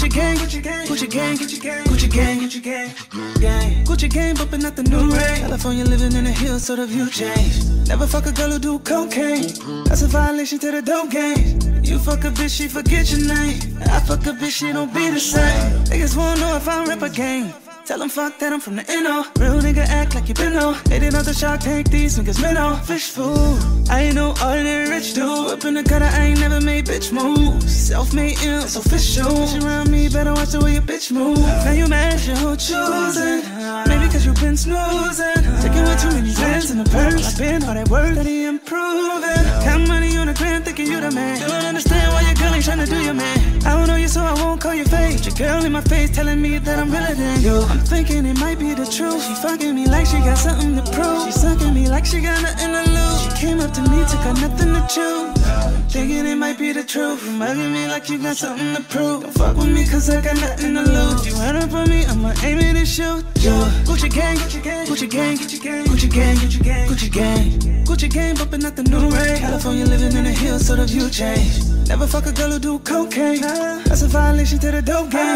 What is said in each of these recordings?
Gucci gang, Gucci gang, Gucci gang, Gucci gang, Gucci gang, Gucci gang, bumping out the new ray. California living in the hills, so the view changed. Never fuck a girl who do cocaine. That's a violation to the dope game. You fuck a bitch, she forget your name. I fuck a bitch, she don't be the same. Niggas wanna know if I rap a game. Tell them fuck that I'm from the NO. Real nigga act like you been. They didn't know the shark tank, these niggas minnow. Fish food. I ain't no ordinary rich dude. Up in the gutter, I ain't never made bitch moves. Self made ill, it's official. Bitch around me, better watch the way your bitch move. Now you mad, you who choosing. Maybe cause you been snoozing. Taking way too many hands in the purse. I been all that work that he improving. Count money on the grand, thinking you the man. Don't understand why your girl ain't tryna do your man. I don't know you, so I won't call your face. Your girl in my face telling me that I'm than you. I'm thinking it might be the truth. She fucking me like she got something to prove. She sucking me like she got nothing to lose. She came up to me, took her nothing to choose. Thinking it might be the truth. You mugging me like you got something to prove. Don't fuck with me cause I got nothing to lose. You run up on me, I'ma aim it and shoot. you. Gucci gang, Gucci gang, Gucci gang, Gucci gang, Gucci gang, Gucci gang, Gucci gang. Bumping out the new ray. California living in the hills, so the view changed. Never fuck a girl who do cocaine. That's a violation to the dope game.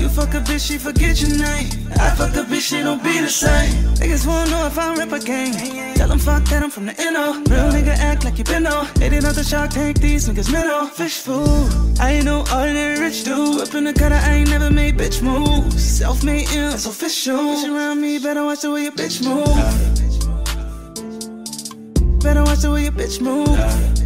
You fuck a bitch, she forget your name. I fuck a bitch, she don't be the same. Niggas wanna know if I rap a game. Tell them fuck that I'm from the NO. Real nigga act like you been know. They didn't know the shark tank, these niggas minnow. Fish food. I ain't no ordinary rich dude. Up in the gutter, I ain't never made bitch moves. Self made ill, it's official. Bitch around me, better watch the way your bitch move. Better watch the way your bitch move.